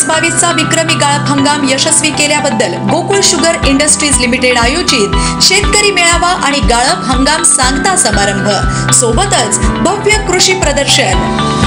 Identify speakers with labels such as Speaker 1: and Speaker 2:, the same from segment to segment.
Speaker 1: बावीसचा विक्रमी गाळप हंगाम यशस्वी केल्याबद्दल गोकुळ शुगर इंडस्ट्रीज लिमिटेड आयोजित शेतकरी मेळावा आणि गाळप हंगाम सांगता समारंभ. सोबतच भव्य कृषी प्रदर्शन.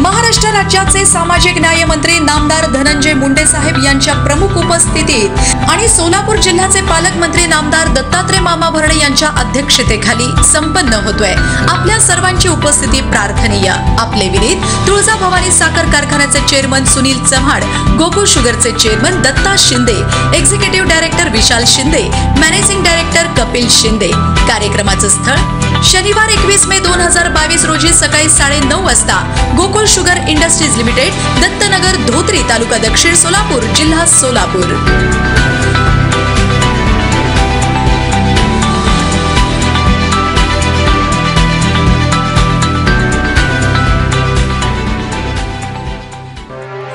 Speaker 1: महाराष्ट्र राज्याचे सामाजिक न्याय मंत्री नामदार धनंजय मुंडे साहेब यांच्या प्रमुख उपस्थितीत आणि सोलापूर जिल्ह्याचे पालकमंत्री नामदार दत्तात्रय महात्मा भरणे यांच्या अध्यक्षतेखाली संपन्न होतोय. आपल्या सर्वांची उपस्थिती प्रार्थनीय. आपले विनीत तुळजाभवानी साखर कारखान्याचे chairman Sunil Chavan Gokul शुगरचे chairman Datta Shinde executive director Vishal Shinde managing director Kapil Shinde. कार्यक्रमाचं स्थळ शनिवार एकवीस मे दोन हजार बावीस रोजी सकाळी साडे नऊ वाजता Gokul sugar industries limited Dattanagar Dhotri तालुका दक्षिण सोलापूर जिल्हा सोलापूर.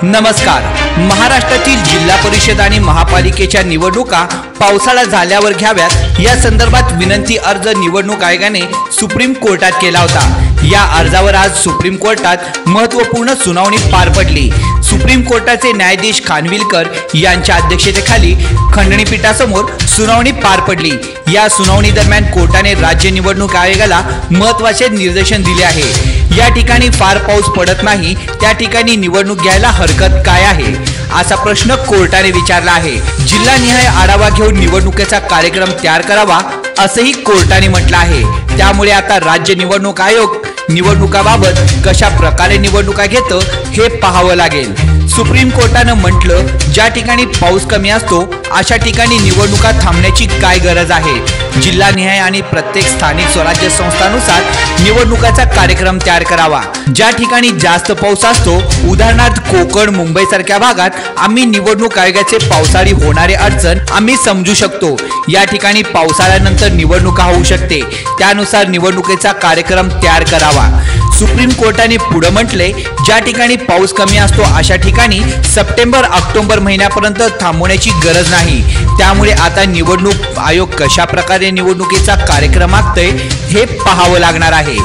Speaker 2: नमस्कार. महाराष्ट्रातील जिल्हा परिषद आणि महापालिकेच्या निवडणुका पावसाळा झाल्यावर घ्याव्यात. या संदर्भात विनंती अर्ज निवडणूक आयोगाने सुप्रीम कोर्टात केला होता. या अर्जावर आज सुप्रीम कोर्टात महत्त्वपूर्ण सुनावणी पार पडली. सुप्रीम कोर्टाचे न्यायाधीश खानविलकर यांच्या अध्यक्षतेखाली खंडणीपीठासमोर सुनावणी पार पडली. या सुनावणी दरम्यान कोर्टाने राज्य निवडणूक आयोगाला महत्त्वाचे निर्देशन दिले आहे. या ठिकाणी फार पाऊस पडत नाही त्या ठिकाणी निवडणूक घ्यायला हरकत काय आहे? असा प्रश्न कोर्टाने विचारला आहे. जिल्हानिहाय आढावा घेऊन निवडणुकीचा कार्यक्रम तयार करावा असंही कोर्टाने म्हटलं आहे. त्यामुळे आता राज्य निवडणूक आयोग निवडणुकाबाबत कशा प्रकारे निवडणुका घेतं हे पाहावं लागेल. सुप्रीम कोर्टानं म्हटलं ज्या ठिकाणी पाऊस कमी असतो अशा ठिकाणी निवडणुका थांबण्याची काय गरज आहे? जिल्हानिहाय आणि प्रत्येक स्थानिक स्वराज्य संस्थानुसार निवडणुकाचा कार्यक्रम तयार करावा. ज्या ठिकाणी जास्त पाऊस असतो उदाहरणार्थ कोकण मुंबई सारख्या भागात आम्ही निवडणूक आयोगाचे पावसाळी होणारे अडचण आम्ही समजू शकतो. या ठिकाणी पावसाळ्यानंतर निवडणुका होऊ शकते. त्यानुसार निवडणुकीचा कार्यक्रम तयार करावा. सुप्रीम कोर्टाने पुढे म्हटले ज्या ठिकाणी पाऊस कमी असतो अशा ठिकाणी सप्टेंबर ऑक्टोबर महिन्यापर्यंत थांबवण्याची गरज नाही. त्यामुळे आता निवडणूक आयोग कशा प्रकारे निवडणुकीचा कार्यक्रम आखतय हे पाहावं लागणार आहे.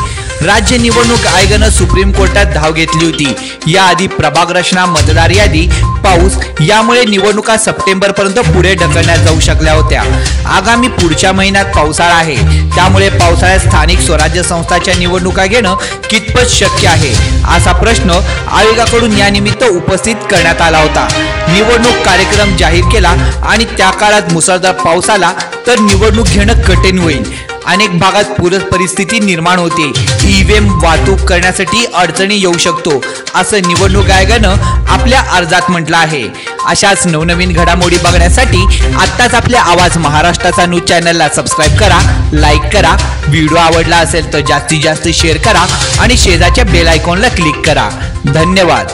Speaker 2: राज्य निवडणूक आयोगानं सुप्रीम कोर्टात धाव घेतली होती. याआधी प्रभाग रचना मतदार यादी पाऊस यामुळे निवडणुका सप्टेंबर पर्यंत पुढे ढकलण्यात जाऊ शकल्या होत्या. आगामी पुढच्या महिन्यात पावसाळा आहे. त्यामुळे पावसाळ्यात स्थानिक स्वराज्य संस्थाच्या निवडणुका घेणं कितपत शक्य आहे? असा प्रश्न आयोगाकडून यानिमित्त उपस्थित करण्यात आला होता. निवडणूक कार्यक्रम जाहीर केला आणि त्या काळात मुसळधार पाऊस आला तर निवडणूक घेणं कठीण होईल. अनेक भागात पूर परिस्थिती निर्माण होते. ईव्हीएम वाहतूक करण्यासाठी अडचणी येऊ शकतो असं निवडणूक आयोगानं आपल्या अर्जात म्हटलं आहे. अशाच नवनवीन घडामोडी बघण्यासाठी आत्ताच आपल्या आवाज महाराष्ट्राचा न्यूज चॅनलला सबस्क्राईब करा लाईक करा. व्हिडिओ आवडला असेल तर जास्तीत जास्त शेअर करा आणि शेजारच्या बेल आयकॉनला क्लिक करा. धन्यवाद.